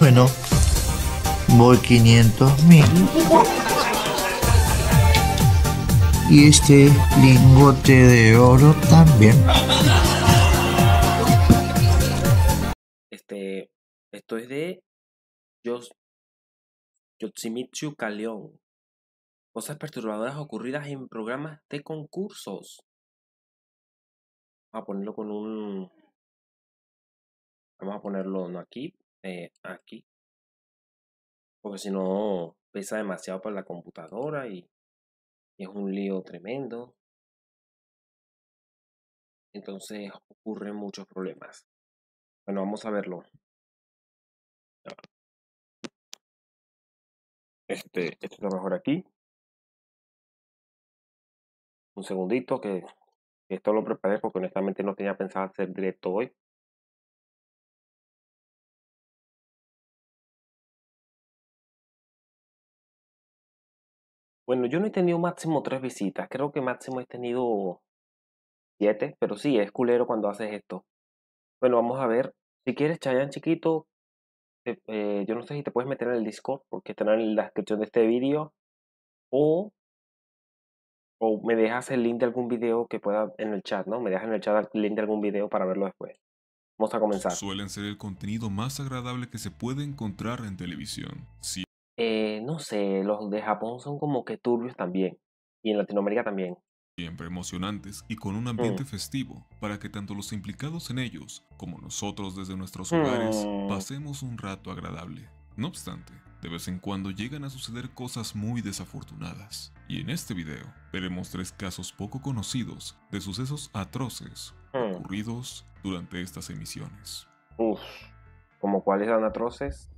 Bueno, voy 500 mil. Y este lingote de oro también. Este, esto es de Yos, Yotsumitsu Kaleon. Cosas perturbadoras ocurridas en programas de concursos. Vamos a ponerlo con un... Vamos a ponerlo aquí, eh, aquí. Porque si no pesa demasiado para la computadora y, es un lío tremendo. Entonces ocurren muchos problemas. Bueno, vamos a verlo. Este, esto está mejor aquí. Un segundito que esto lo preparé porque honestamente no tenía pensado hacer directo hoy. Bueno, yo no he tenido máximo tres visitas. Creo que máximo he tenido siete, pero sí, es culero cuando haces esto. Bueno, vamos a ver. Si quieres, Chayan chiquito, eh, eh, yo no sé si te puedes meter en el Discord porque estará en la descripción de este vídeo. O, o me dejas el link de algún video que pueda en el chat, ¿no? Me dejas en el chat el link de algún video para verlo después. Vamos a comenzar. Suelen ser el contenido más agradable que se puede encontrar en televisión. Sí, Eh, no sé, los de Japón son como que turbios también. Y en Latinoamérica también. siempre emocionantes y con un ambiente festivo, para que tanto los implicados en ellos como nosotros desde nuestros hogares Mm. pasemos un rato agradable. No obstante, de vez en cuando llegan a suceder cosas muy desafortunadas. Y en este video veremos tres casos poco conocidos de sucesos atroces Hmm, ocurridos durante estas emisiones. Uf, como cuáles eran atroces.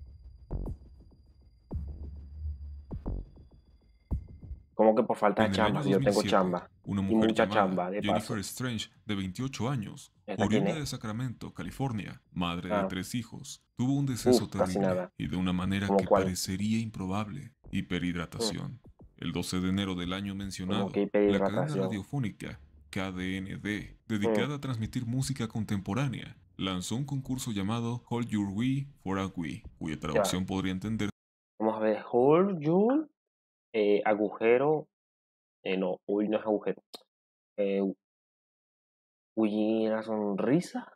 Como que por falta de En chamba, si yo tengo 2007, chamba. Una Y mujer mucha chamba, de Jennifer paso. Strange, de 28 años, ¿Esta quién oriunda de Sacramento, California, madre Ah. de tres hijos, tuvo un deceso Uf, terrible y de una manera ¿Cómo que cuál? parecería improbable, hiperhidratación. El 12 de enero del año mencionado, la cadena radiofónica KDND, dedicada a transmitir música contemporánea, lanzó un concurso llamado Hold Your Wii for a Wii, cuya traducción podría entender Vamos a ver, hold your eh, agujero. Eh, no, uy, no es agujero. Eh, uy, la sonrisa.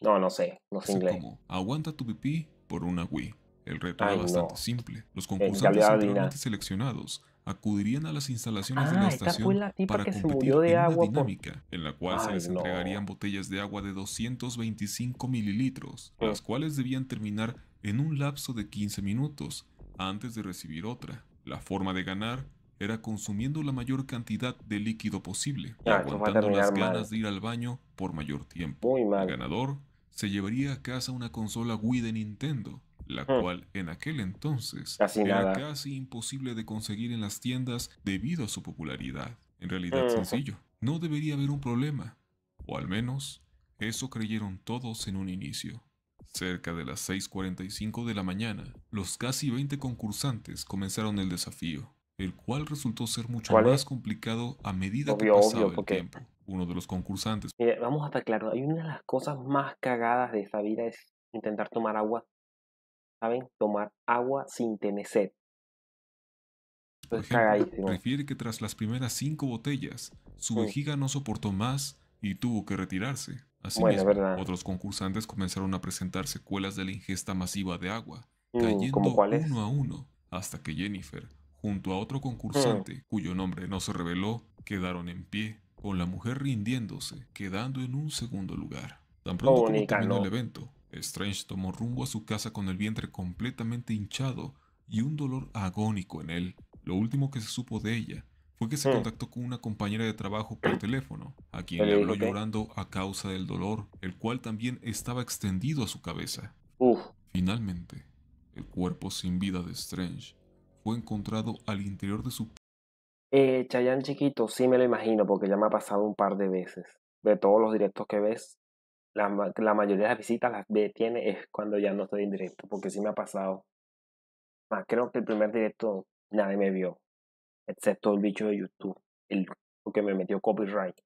No, no sé, no sé Así inglés. como aguanta tu pipí por una Wii. El reto Ay, era bastante no. simple. Los concursantes anteriormente seleccionados acudirían a las instalaciones de Ah, la esta estación la para se competir de en una por- dinámica en la cual se Ay, les no. entregarían botellas de agua de 225 mililitros, Mm. las cuales debían terminar en un lapso de 15 minutos antes de recibir otra. La forma de ganar era consumiendo la mayor cantidad de líquido posible y Ah, aguantando las mal. ganas de ir al baño por mayor tiempo. El ganador se llevaría a casa una consola Wii de Nintendo, la Hmm. cual en aquel entonces Casi era nada. casi imposible de conseguir en las tiendas debido a su popularidad. En realidad Ujú. sencillo, no debería haber un problema, o al menos eso creyeron todos en un inicio. Cerca de las 6.45 de la mañana, los casi 20 concursantes comenzaron el desafío, el cual resultó ser mucho ¿Cuál más es? complicado a medida Obvio, que pasaba obvio, el porque- tiempo. Uno de los concursantes Mire, vamos a estar claros. Hay una de las cosas más cagadas de esta vida es intentar tomar agua. ¿Saben? Tomar agua sin tener sed. Por ejemplo, refiere que tras las primeras cinco botellas, su Mm. vejiga no soportó más y tuvo que retirarse. Bueno, Asimismo, verdad. otros concursantes comenzaron a presentar secuelas de la ingesta masiva de agua, Mm, cayendo uno a uno, hasta que Jennifer, junto a Mm. otro concursante, cuyo nombre no se reveló, quedaron en pie, con la mujer rindiéndose, quedando en un segundo lugar. Tan pronto como terminó el evento, Strange tomó rumbo a su casa con el vientre completamente hinchado y un dolor agónico en él. Lo último que se supo de ella fue que se Hmm. contactó con una compañera de trabajo por teléfono, a quien ¿Qué le habló llorando a causa del dolor, el cual también estaba extendido a su cabeza. Uf, Finalmente, el cuerpo sin vida de Strange fue encontrado al interior de su eh, Chayanne chiquito, sí me lo imagino, porque ya me ha pasado un par de veces. De todos los directos que ves, la, la mayoría de las visitas las tiene es cuando ya no estoy en directo, porque sí me ha pasado. Ah, creo que el primer directo nadie me vio, excepto el bicho de YouTube, el que me metió copyright.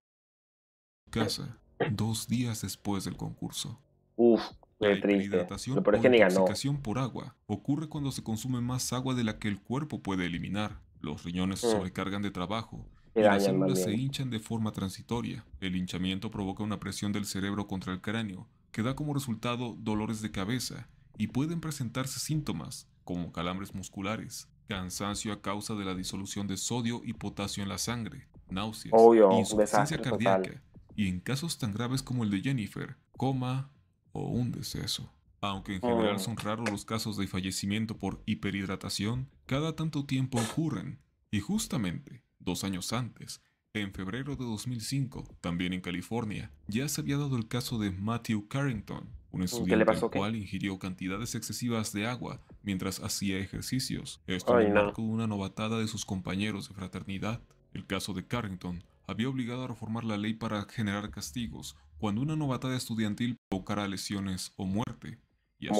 casa dos días después del concurso. Uf, Qué La triste. Lo peor es que ni ganó. por agua ocurre cuando se consume más agua de la que el cuerpo puede eliminar. Los riñones se Mm. sobrecargan de trabajo y las células se hinchan de forma transitoria. El hinchamiento provoca una presión del cerebro contra el cráneo, que da como resultado dolores de cabeza y pueden presentarse síntomas como calambres musculares, cansancio a causa de la disolución de sodio y potasio en la sangre, náuseas, Obvio, insuficiencia total. cardíaca y en casos tan graves como el de Jennifer, coma o un deceso. Aunque en general Mm. son raros los casos de fallecimiento por hiperhidratación, cada tanto tiempo ocurren. Y justamente, dos años antes, en febrero de 2005, también en California, ya se había dado el caso de Matthew Carrington, un estudiante pasó el cual ingirió cantidades excesivas de agua mientras hacía ejercicios. Esto Ay, en el no. marco de una novatada de sus compañeros de fraternidad. El caso de Carrington había obligado a reformar la ley para generar castigos cuando una novatada estudiantil provocara lesiones o muerte. Y a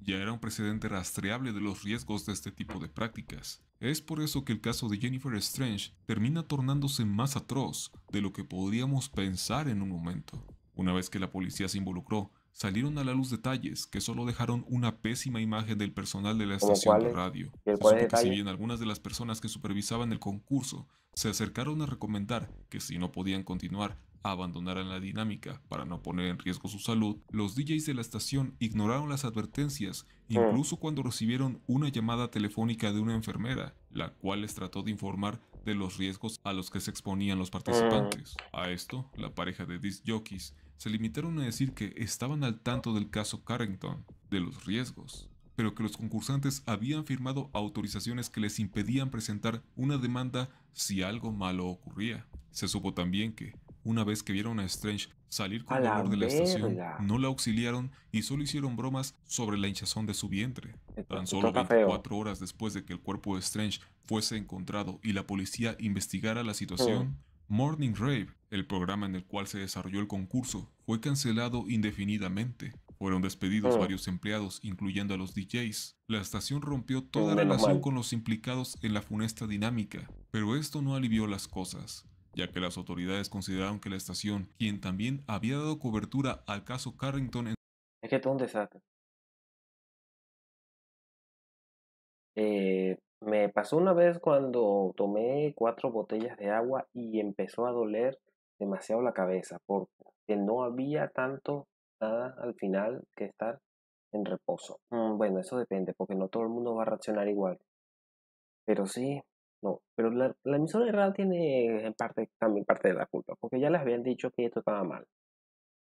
ya era un precedente rastreable de los riesgos de este tipo de prácticas. Es por eso que el caso de Jennifer Strange termina tornándose más atroz de lo que podríamos pensar en un momento. Una vez que la policía se involucró, salieron a la luz detalles que solo dejaron una pésima imagen del personal de la ¿Cómo estación de radio. ¿Y el Se supo que si bien algunas de las personas que supervisaban el concurso se acercaron a recomendar que si no podían continuar, abandonaran la dinámica para no poner en riesgo su salud, los DJs de la estación ignoraron las advertencias, incluso cuando recibieron una llamada telefónica de una enfermera, la cual les trató de informar de los riesgos a los que se exponían los participantes. A esto, la pareja de disc jockeys se limitaron a decir que estaban al tanto del caso Carrington, de los riesgos, pero que los concursantes habían firmado autorizaciones que les impedían presentar una demanda si algo malo ocurría. Se supo también que, una vez que vieron a Strange salir con dolor de la estación, no la auxiliaron y solo hicieron bromas sobre la hinchazón de su vientre. Tan solo está feo. 24 horas después de que el cuerpo de Strange fuese encontrado y la policía investigara la situación, Morning Rave, el programa en el cual se desarrolló el concurso, fue cancelado indefinidamente. Fueron despedidos Mm. varios empleados, incluyendo a los DJs. La estación rompió toda relación con los implicados en la funesta dinámica, pero esto no alivió las cosas, ya que las autoridades consideraron que la estación, quien también había dado cobertura al caso Carrington en Es que todo un desastre. Eh, me pasó una vez cuando tomé cuatro botellas de agua y empezó a doler demasiado la cabeza porque no había tanto nada al final que estar en reposo. Mm, bueno, eso depende porque no todo el mundo va a reaccionar igual. Pero sí, no. Pero la, la emisora de radio tiene en parte, también parte de la culpa porque ya les habían dicho que esto estaba mal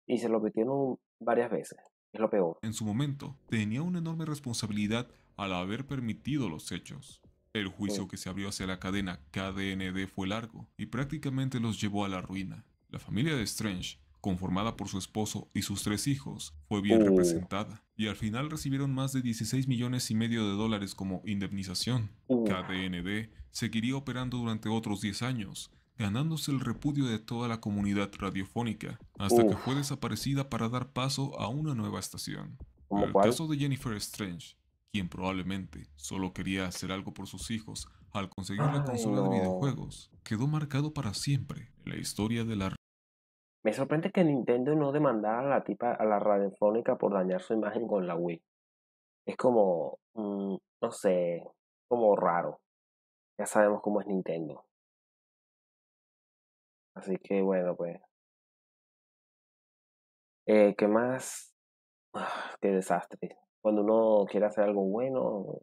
y se lo metieron varias veces. Es lo peor. en su momento, tenía una enorme responsabilidad al haber permitido los hechos. El juicio Sí. que se abrió hacia la cadena KDND fue largo y prácticamente los llevó a la ruina. La familia de Strange, conformada por su esposo y sus tres hijos, fue bien Uh. representada y al final recibieron más de 16 millones y medio de dólares como indemnización. Uh, KDND seguiría operando durante otros 10 años, ganándose el repudio de toda la comunidad radiofónica, hasta que fue desaparecida para dar paso a una nueva estación. ¿Cómo Pero el cuál? caso de Jennifer Strange, quien probablemente solo quería hacer algo por sus hijos al conseguir la consola de videojuegos, quedó marcado para siempre en la historia de la Me sorprende que Nintendo no demandara a la tipa, a la radiofónica por dañar su imagen con la Wii. Es como, mm, no sé, como raro. Ya sabemos cómo es Nintendo. Así que bueno, pues. Eh, ¿qué más? Ah, qué desastre. Cuando uno quiere hacer algo bueno,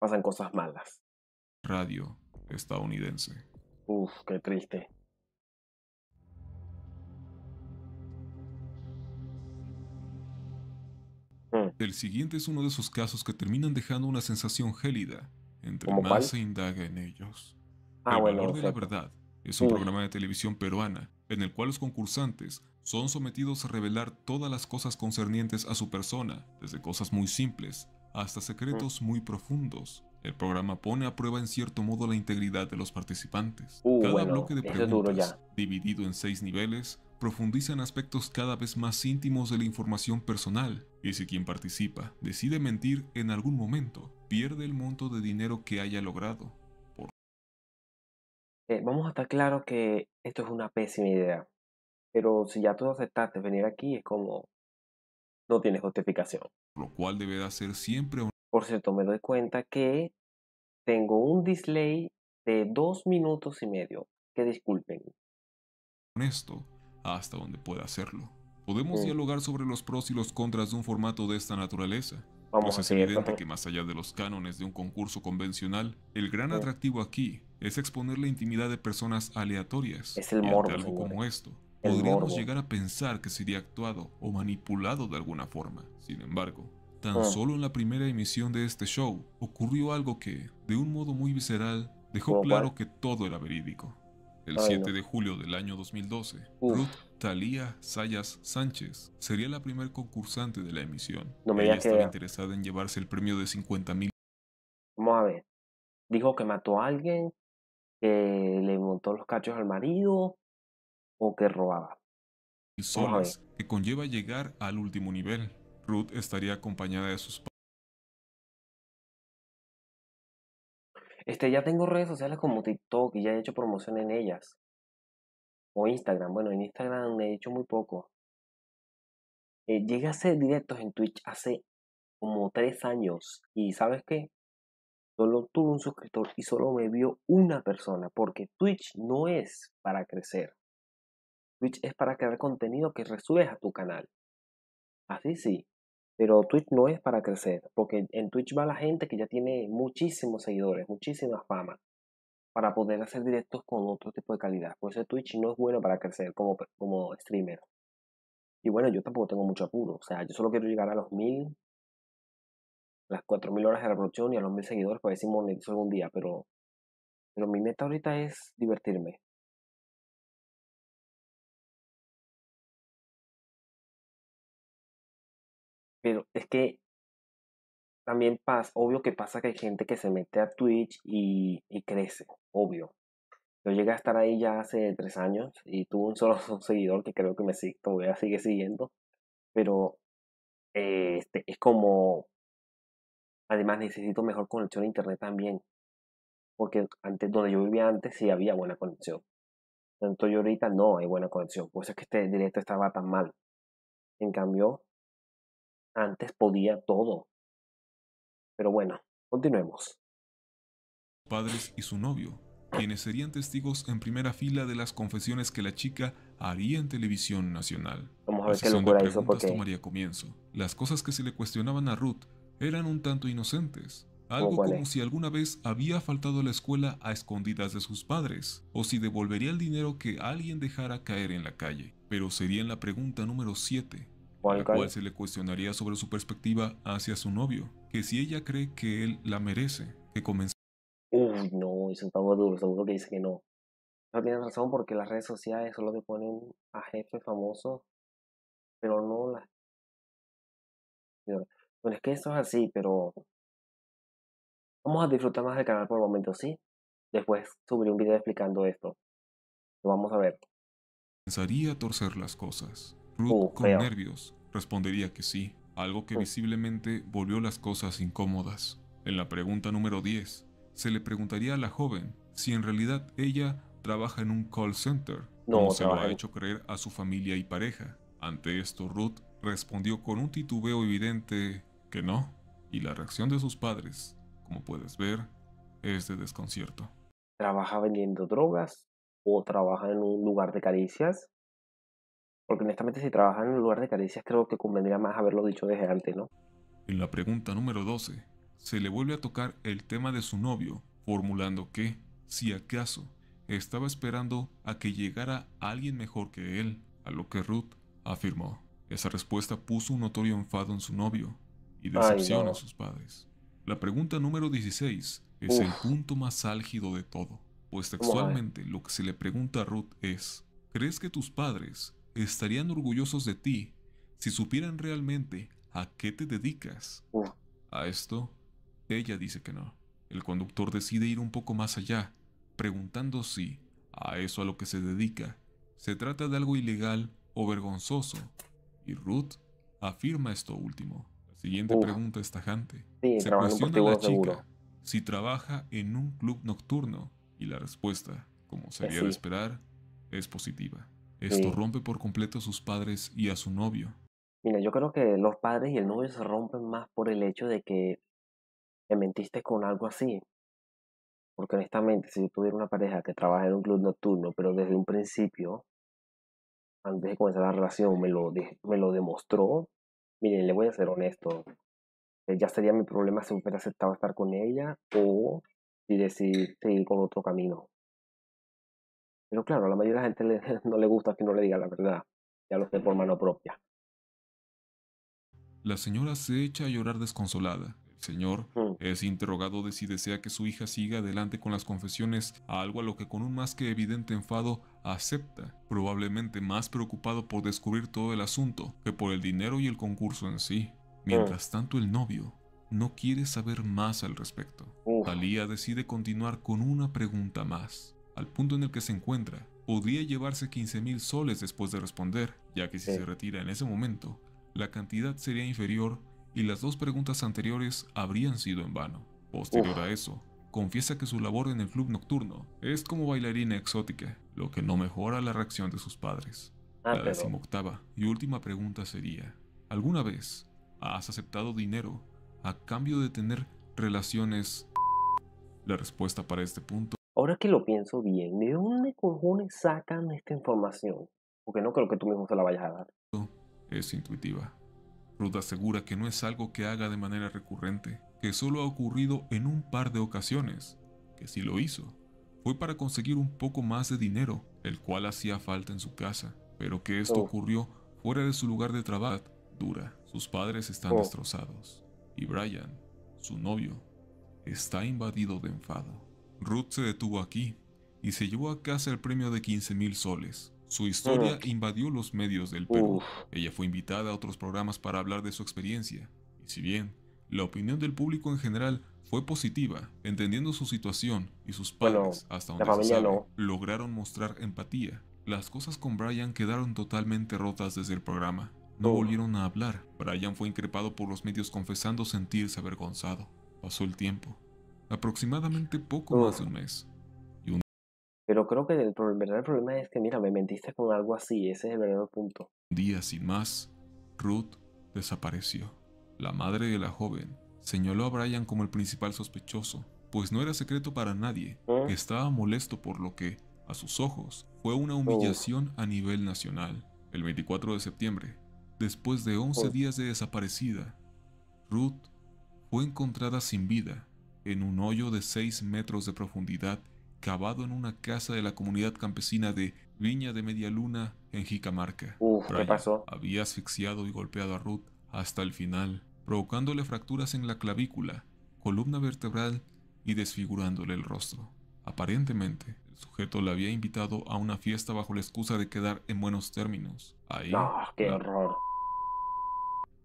pasan cosas malas. radio estadounidense. Uf, qué triste. El siguiente es uno de esos casos que terminan dejando una sensación gélida entre ¿Cómo más cuál? se indaga en ellos. Ah, el bueno, valor de la verdad es un Uf. programa de televisión peruana en el cual los concursantes son sometidos a revelar todas las cosas concernientes a su persona, desde cosas muy simples hasta secretos muy profundos. El programa pone a prueba en cierto modo la integridad de los participantes. Uh, cada bueno, bloque de preguntas, dividido en seis niveles, profundiza en aspectos cada vez más íntimos de la información personal, y si quien participa decide mentir en algún momento, pierde el monto de dinero que haya logrado. Eh, vamos a estar claros que esto es una pésima idea. Pero si ya tú aceptaste venir aquí, es como, no tiene justificación. lo cual deberá ser siempre Por cierto, me doy cuenta que tengo un display de dos minutos y medio. Que disculpen. honesto hasta donde pueda hacerlo. Podemos Mm. dialogar sobre los pros y los contras de un formato de esta naturaleza. Vamos Pues a es evidente que más allá de los cánones de un concurso convencional, el gran Sí. atractivo aquí es exponer la intimidad de personas aleatorias. Es el y ante morbo, algo señores. como esto, El podríamos morbo. llegar a pensar que sería actuado o manipulado de alguna forma. Sin embargo, tan Ah. solo en la primera emisión de este show ocurrió algo que, de un modo muy visceral, dejó ¿Cómo claro que todo era verídico. El Ay, 7 no. de julio del año 2012, Uf. Ruth Talía Sayas Sánchez sería la primer concursante de la emisión. No me Ella estaba interesada en llevarse el premio de 50 mil Vamos a ver. Dijo que mató a alguien, que le montó los cachos al marido o que robaba. soles, que conlleva llegar al último nivel. Ruth estaría acompañada de sus Este, ya tengo redes sociales como TikTok y ya he hecho promoción en ellas. O Instagram. Bueno, en Instagram he hecho muy poco. Eh, llegué a hacer directos en Twitch hace como tres años. Y ¿sabes qué? Solo tuve un suscriptor y solo me vio una persona. Porque Twitch no es para crecer. Twitch es para crear contenido que resubes a tu canal. Así sí. Pero Twitch no es para crecer, porque en Twitch va la gente que ya tiene muchísimos seguidores, muchísima fama, para poder hacer directos con otro tipo de calidad. Por eso Twitch no es bueno para crecer como, como streamer. Y bueno, yo tampoco tengo mucho apuro. O sea, yo solo quiero llegar a los mil, las cuatro mil horas de reproducción y a los mil seguidores para ver si algún día. Pero, pero mi meta ahorita es divertirme. Pero es que también pasa, obvio que pasa que hay gente que se mete a Twitch y, y crece, obvio. Yo llegué a estar ahí ya hace tres años y tuve un solo seguidor que creo que me sigue, todavía sigue siguiendo. Pero este, es como, además necesito mejor conexión a internet también. Porque antes, donde yo vivía antes sí había buena conexión. Entonces yo ahorita no hay buena conexión. Por eso es que este directo estaba tan mal. En cambio, antes podía todo. Pero bueno, continuemos. padres y su novio, quienes serían testigos en primera fila de las confesiones que la chica haría en televisión nacional. Vamos a ver qué locura hizo porque tomaría comienzo. Las cosas que se le cuestionaban a Ruth eran un tanto inocentes. Algo como si alguna vez había faltado a la escuela a escondidas de sus padres, o si devolvería el dinero que alguien dejara caer en la calle. Pero sería en la pregunta número 7, ¿Cuál, la cuál? cual se le cuestionaría sobre su perspectiva hacia su novio, que si ella cree que él la merece, que comenzó Uy, no, eso está muy duro, seguro que dice que no. No tiene razón porque las redes sociales solo te ponen a jefes famosos, pero no las... Bueno, es que eso es así, pero vamos a disfrutar más del canal por el momento, ¿sí? Después subiré un video explicando esto. Lo vamos a ver. comenzaría a torcer las cosas. Ruth, Uh, con nervios, respondería que sí, algo que Uh. visiblemente volvió las cosas incómodas. En la pregunta número 10, se le preguntaría a la joven si en realidad ella trabaja en un call center, No, como se lo ha hecho creer a su familia y pareja. Ante esto, Ruth respondió con un titubeo evidente que no, y la reacción de sus padres, como puedes ver, es de desconcierto. ¿Trabaja vendiendo drogas o trabaja en un lugar de caricias? Porque honestamente si trabaja en un lugar de caricias creo que convendría más haberlo dicho desde antes, ¿no? En la pregunta número 12, se le vuelve a tocar el tema de su novio, formulando que, si acaso, estaba esperando a que llegara alguien mejor que él, a lo que Ruth afirmó. Esa respuesta puso un notorio enfado en su novio y decepción no. en sus padres. La pregunta número 16 es el punto más álgido de todo, pues a textualmente lo que se le pregunta a Ruth es, ¿crees que tus padres estarían orgullosos de ti si supieran realmente a qué te dedicas? Uf. A esto, ella dice que no. El conductor decide ir un poco más allá, preguntando si, a eso a lo que se dedica, se trata de algo ilegal o vergonzoso. Y Ruth afirma esto último. La siguiente Uf. pregunta es tajante. Sí, Se cuestiona a la seguro. chica si trabaja en un club nocturno y la respuesta, como sería sí. de esperar, es positiva. Esto Sí. rompe por completo a sus padres y a su novio. Mira, yo creo que los padres y el novio se rompen más por el hecho de que me mentiste con algo así. Porque honestamente, si yo tuviera una pareja que trabaja en un club nocturno, pero desde un principio, antes de comenzar la relación, me lo, de- me lo demostró, miren, le voy a ser honesto. eh, Ya sería mi problema si hubiera aceptado estar con ella o si decidir seguir con otro camino. Pero claro, a la mayoría de la gente le- no le gusta que no le diga la verdad. Ya lo sé por mano propia. La señora se echa a llorar desconsolada. El señor Mm. es interrogado de si desea que su hija siga adelante con las confesiones, algo a lo que con un más que evidente enfado acepta, probablemente más preocupado por descubrir todo el asunto que por el dinero y el concurso en sí. Mientras tanto el novio no quiere saber más al respecto. Uf. Talía decide continuar con una pregunta más. Al punto en el que se encuentra, podría llevarse 15 mil soles después de responder, ya que si Sí. se retira en ese momento, la cantidad sería inferior y las dos preguntas anteriores habrían sido en vano. Posterior Uf. a eso, confiesa que su labor en el club nocturno es como bailarina exótica, lo que no mejora la reacción de sus padres. Ah, la decimoctava y última pregunta sería, ¿alguna vez has aceptado dinero a cambio de tener relaciones? La respuesta para este punto ahora que lo pienso bien, ¿de dónde cojones sacan esta información? Porque no creo que tú mismo se la vayas a dar. es intuitiva. Ruth asegura que no es algo que haga de manera recurrente, que solo ha ocurrido en un par de ocasiones, que si lo hizo, fue para conseguir un poco más de dinero, el cual hacía falta en su casa, pero que esto Oh. ocurrió fuera de su lugar de trabajo, dura. Sus padres están Oh. destrozados, y Brian, su novio, está invadido de enfado. Ruth se detuvo aquí y se llevó a casa el premio de 15 mil soles. Su historia invadió los medios del Perú. Ella fue invitada a otros programas para hablar de su experiencia, y si bien la opinión del público en general fue positiva, entendiendo su situación y sus Bueno, padres, hasta donde se sabe, no. lograron mostrar empatía. Las cosas con Brian quedaron totalmente rotas desde el programa. No volvieron a hablar. Brian fue increpado por los medios confesando sentirse avergonzado. Pasó el tiempo. Aproximadamente poco más de un mes. Pero creo que el, pro- el verdadero problema es que, mira, me mentiste con algo así. Ese es el verdadero punto. Un día sin más, Ruth desapareció. La madre de la joven señaló a Brian como el principal sospechoso, pues no era secreto para nadie ¿Eh? que estaba molesto por lo que, a sus ojos, fue una humillación a nivel nacional. El 24 de septiembre, después de 11 Oh. días de desaparecida, Ruth fue encontrada sin vida en un hoyo de 6 metros de profundidad cavado en una casa de la comunidad campesina de Viña de Media Luna en Jicamarca. Uf, ¿qué pasó? había asfixiado y golpeado a Ruth hasta el final, provocándole fracturas en la clavícula, columna vertebral y desfigurándole el rostro. Aparentemente, el sujeto la había invitado a una fiesta bajo la excusa de quedar en buenos términos. Ahí No, qué horror.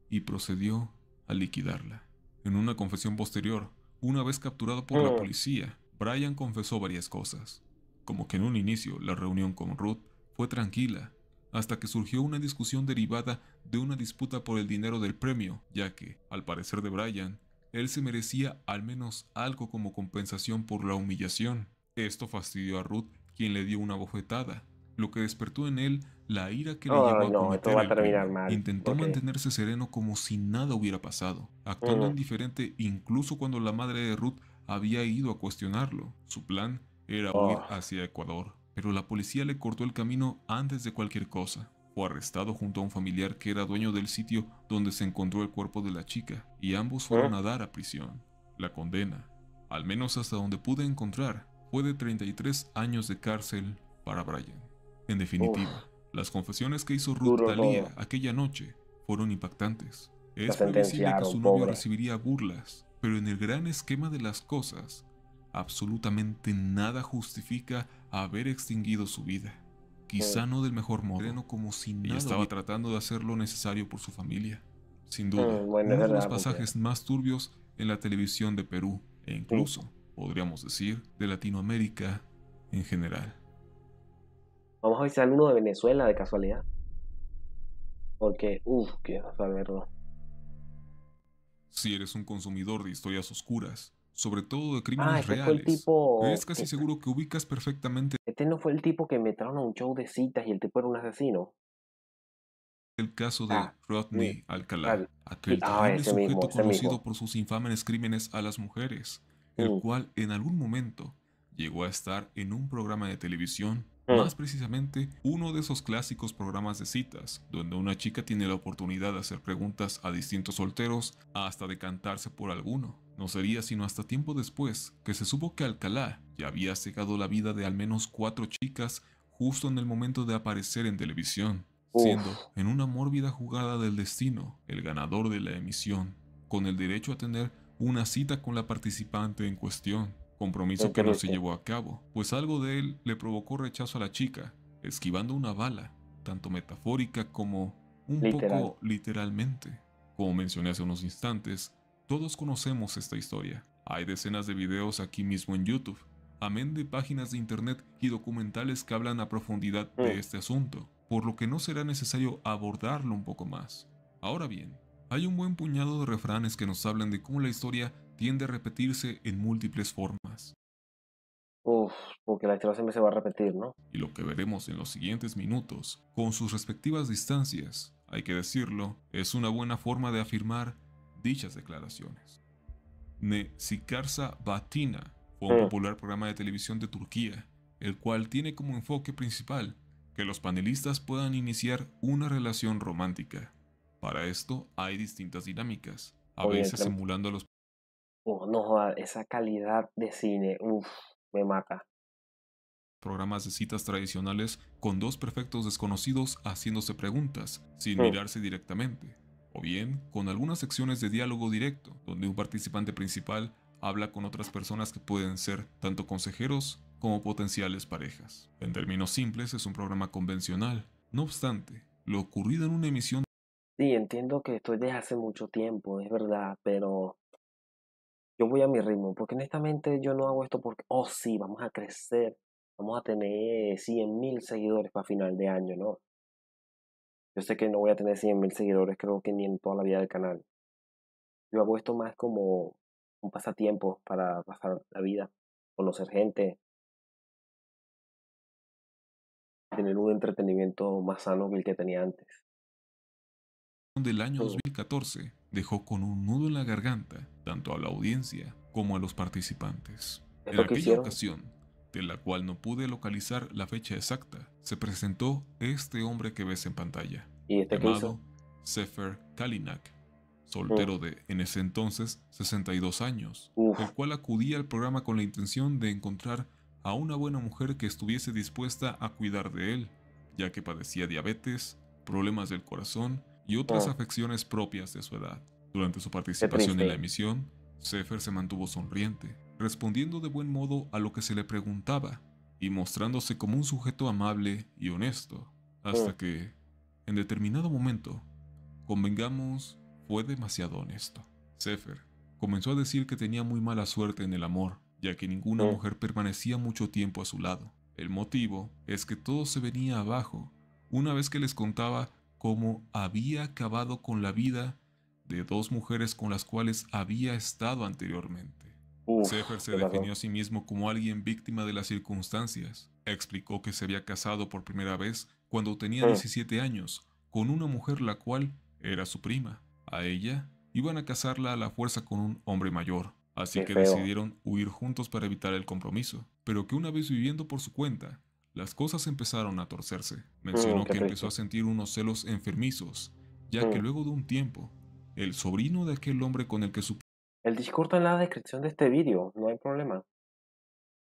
y procedió a liquidarla. En una confesión posterior, una vez capturado por la Mm. policía, Brian confesó varias cosas, como que en un inicio la reunión con Ruth fue tranquila, hasta que surgió una discusión derivada de una disputa por el dinero del premio, ya que, al parecer de Brian, él se merecía al menos algo como compensación por la humillación. Esto fastidió a Ruth, quien le dio una bofetada, lo que despertó en él la ira que le llevó a no, cometer el crimen. mal. Intentó mantenerse sereno como si nada hubiera pasado, actuando indiferente incluso cuando la madre de Ruth había ido a cuestionarlo. Su plan era huir Oh. hacia Ecuador, pero la policía le cortó el camino antes de cualquier cosa. Fue arrestado junto a un familiar que era dueño del sitio donde se encontró el cuerpo de la chica, y ambos fueron a dar a prisión. La condena, al menos hasta donde pude encontrar, fue de 33 años de cárcel para Brian. En definitiva, las confesiones que hizo Ruth Duro Thalía todo. aquella noche fueron impactantes. Es previsible que su novio pobre. recibiría burlas, pero en el gran esquema de las cosas, absolutamente nada justifica haber extinguido su vida. Quizá Mm. no del mejor modo, como si nada estaba tratando de hacer lo necesario por su familia. Sin duda, Mm, bueno, es uno de los verdad, porque- pasajes más turbios en la televisión de Perú, e incluso, podríamos decir, de Latinoamérica en general. Vamos a ver si sale uno de Venezuela de casualidad. Porque, uff, quiero saberlo. Si eres un consumidor de historias oscuras, sobre todo de crímenes Ah, este fue el reales, tipo. es casi que- seguro que ubicas perfectamente Este no fue el tipo que metieron a un show de citas y el tipo era un asesino. el caso de Ah, Rodney Alcalá, al- aquel ah, terrible sujeto mismo, conocido mismo. por sus infames crímenes a las mujeres, el Mm. cual en algún momento llegó a estar en un programa de televisión. Más precisamente uno de esos clásicos programas de citas, donde una chica tiene la oportunidad de hacer preguntas a distintos solteros hasta decantarse por alguno. No sería sino hasta tiempo después que se supo que Alcalá ya había cegado la vida de al menos cuatro chicas justo en el momento de aparecer en televisión, siendo en una mórbida jugada del destino el ganador de la emisión, con el derecho a tener una cita con la participante en cuestión, compromiso que no se llevó a cabo, pues algo de él le provocó rechazo a la chica, esquivando una bala, tanto metafórica como un Literal. poco literalmente. Como mencioné hace unos instantes, todos conocemos esta historia. Hay decenas de videos aquí mismo en YouTube, amén de páginas de internet y documentales que hablan a profundidad de Mm. este asunto, por lo que no será necesario abordarlo un poco más. Ahora bien, hay un buen puñado de refranes que nos hablan de cómo la historia tiende a repetirse en múltiples formas, Uf, porque la historia siempre se va a repetir, ¿no? y lo que veremos en los siguientes minutos, con sus respectivas distancias, hay que decirlo, es una buena forma de afirmar dichas declaraciones. Ne Sikarsa Batina fue un popular programa de televisión de Turquía, el cual tiene como enfoque principal que los panelistas puedan iniciar una relación romántica. Para esto hay distintas dinámicas, a Oye, veces simulando a los No joda, esa calidad de cine, uf, me mata. programas de citas tradicionales con dos perfectos desconocidos haciéndose preguntas sin Mm. mirarse directamente, o bien con algunas secciones de diálogo directo donde un participante principal habla con otras personas que pueden ser tanto consejeros como potenciales parejas. En términos simples es un programa convencional, no obstante, lo ocurrido en una emisión Sí, entiendo que estoy desde hace mucho tiempo, es verdad, pero yo voy a mi ritmo, porque honestamente yo no hago esto porque, oh sí, vamos a crecer, vamos a tener 100 mil seguidores para final de año, ¿no? Yo sé que no voy a tener 100 mil seguidores, creo que ni en toda la vida del canal. Yo hago esto más como un pasatiempo para pasar la vida, conocer gente, tener un entretenimiento más sano que el que tenía antes. del año Mm. 2014 dejó con un nudo en la garganta tanto a la audiencia como a los participantes. Es En aquella hicieron. ocasión, de la cual no pude localizar la fecha exacta, se presentó este hombre que ves en pantalla, ¿Y este llamado? Sefer Kalinak, soltero de, en ese entonces, 62 años, Uf. el cual acudía al programa con la intención de encontrar a una buena mujer que estuviese dispuesta a cuidar de él, ya que padecía diabetes, problemas del corazón y otras Ah. afecciones propias de su edad. Durante su participación en la emisión, Sefer se mantuvo sonriente, respondiendo de buen modo a lo que se le preguntaba y mostrándose como un sujeto amable y honesto, hasta Ah. que, en determinado momento, convengamos, fue demasiado honesto. Sefer comenzó a decir que tenía muy mala suerte en el amor, ya que ninguna Mm. mujer permanecía mucho tiempo a su lado. El motivo es que todo se venía abajo una vez que les contaba cómo había acabado con la vida de dos mujeres con las cuales había estado anteriormente. Uf, Sefer se definió a sí mismo como alguien víctima de las circunstancias. Explicó que se había casado por primera vez cuando tenía Mm. 17 años con una mujer la cual era su prima. A ella iban a casarla a la fuerza con un hombre mayor, así Qué que feo. decidieron huir juntos para evitar el compromiso. Pero que una vez viviendo por su cuenta, las cosas empezaron a torcerse. Mencionó Mm, qué que empezó a sentir unos celos enfermizos, ya que Mm. luego de un tiempo, el sobrino de aquel hombre con el que su El Discord está en la descripción de este vídeo, no hay problema.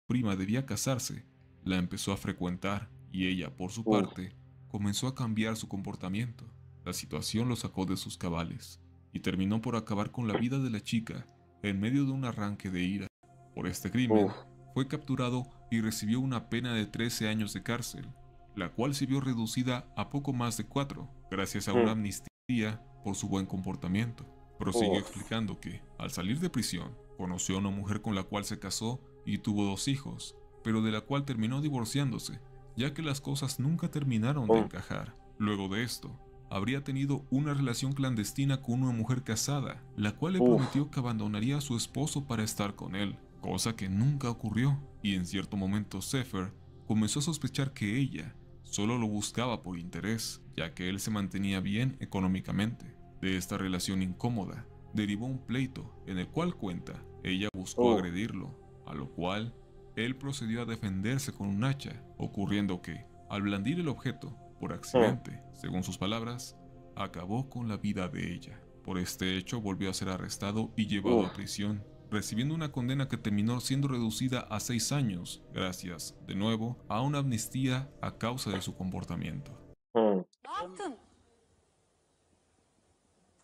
prima debía casarse, la empezó a frecuentar y ella, por su parte, comenzó a cambiar su comportamiento. La situación lo sacó de sus cabales y terminó por acabar con la vida de la chica en medio de un arranque de ira. Por este crimen, fue capturado y recibió una pena de 13 años de cárcel, la cual se vio reducida a poco más de 4, gracias a una Mm. amnistía por su buen comportamiento. Prosiguió explicando que, al salir de prisión, conoció a una mujer con la cual se casó y tuvo dos hijos, pero de la cual terminó divorciándose, ya que las cosas nunca terminaron de Oh. encajar. Luego de esto, habría tenido una relación clandestina con una mujer casada, la cual le prometió que abandonaría a su esposo para estar con él, cosa que nunca ocurrió, y en cierto momento Sefer comenzó a sospechar que ella solo lo buscaba por interés, ya que él se mantenía bien económicamente. De esta relación incómoda, derivó un pleito en el cual cuenta, ella buscó Oh. agredirlo, a lo cual él procedió a defenderse con un hacha, ocurriendo que, al blandir el objeto, por accidente, según sus palabras, acabó con la vida de ella. Por este hecho volvió a ser arrestado y llevado a Uf. prisión, recibiendo una condena que terminó siendo reducida a seis años, gracias, de nuevo, a una amnistía a causa de su comportamiento. Hmm. Ne yaptın?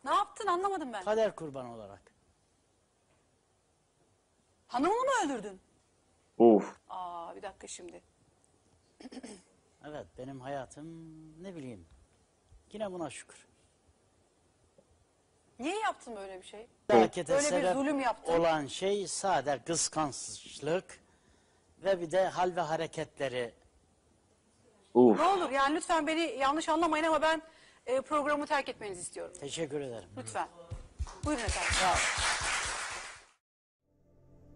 Ne yaptın anlamadım ben. Kader kurbanı olarak. Hanımını mı öldürdün? Uf. Aa bir dakika şimdi. Evet benim hayatım ne bileyim. Yine buna şükür. Niye yaptın böyle bir şey? Felakete Böyle bir sebep zulüm yaptın. olan şey sade kıskançlık ve bir de hal ve hareketleri. Uf. Ne olur yani lütfen beni yanlış anlamayın ama ben e, programı terk etmenizi istiyorum. Teşekkür ederim. Lütfen. Buyurun efendim.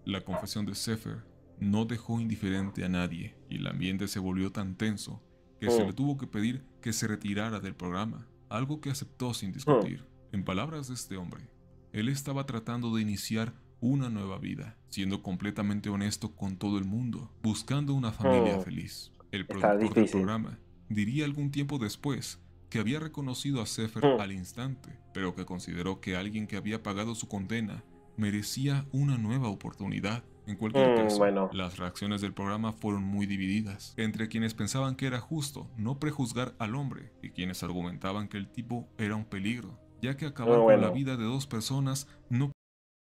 La confesión de Sefer no dejó indiferente a nadie y el ambiente se volvió tan tenso que se Oh. le tuvo que pedir que se retirara del programa, algo que aceptó sin discutir. En palabras de este hombre, él estaba tratando de iniciar una nueva vida, siendo completamente honesto con todo el mundo, buscando una familia Oh. feliz. El productor del programa diría algún tiempo después que había reconocido a Sefer Oh. al instante, pero que consideró que alguien que había pagado su condena merecía una nueva oportunidad. En cualquier Mm, caso, bueno. las reacciones del programa fueron muy divididas, entre quienes pensaban que era justo no prejuzgar al hombre y quienes argumentaban que el tipo era un peligro, ya que acabar con la bueno. vida de dos personas no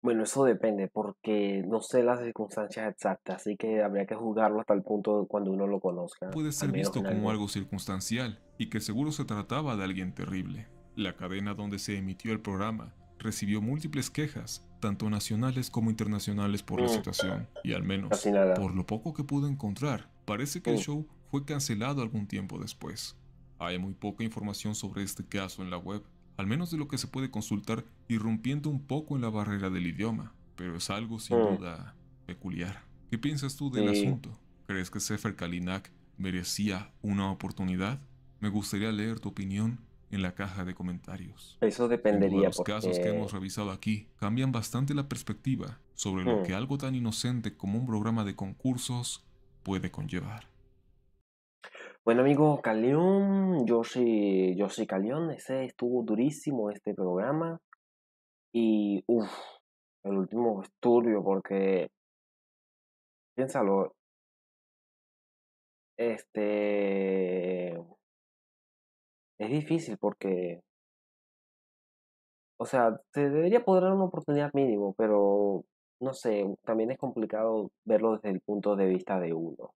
Bueno, eso depende porque no sé las circunstancias exactas, así que habría que juzgarlo hasta el punto de cuando uno lo conozca. puede ser visto como algo circunstancial y que seguro se trataba de alguien terrible. La cadena donde se emitió el programa recibió múltiples quejas, tanto nacionales como internacionales por la Mm. situación, y al menos, por lo poco que pude encontrar, parece que el Mm. show fue cancelado algún tiempo después. Hay muy poca información sobre este caso en la web, al menos de lo que se puede consultar irrumpiendo un poco en la barrera del idioma, pero es algo sin Mm. duda peculiar. ¿Qué piensas tú del Sí. asunto? ¿Crees que Sefer Kalinak merecía una oportunidad? Me gustaría leer tu opinión en la caja de comentarios. Eso dependería los casos que hemos revisado aquí cambian bastante la perspectiva sobre lo Mm. que algo tan inocente como un programa de concursos puede conllevar. Bueno, amigo Calión, yo soy, yo soy Calión, ese estuvo durísimo este programa. Y, uff, el último es turbio porque, piénsalo, este, es difícil porque, o sea, se debería poder dar una oportunidad mínimo, pero, no sé, también es complicado verlo desde el punto de vista de uno.